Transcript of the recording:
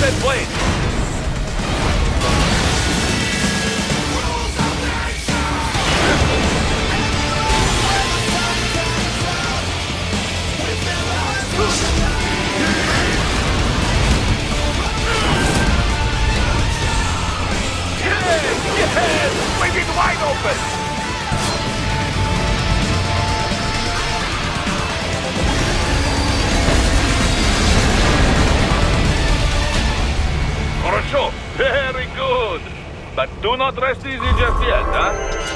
Wait. Yes! Waiting wide open! Very good! But do not rest easy just yet, huh?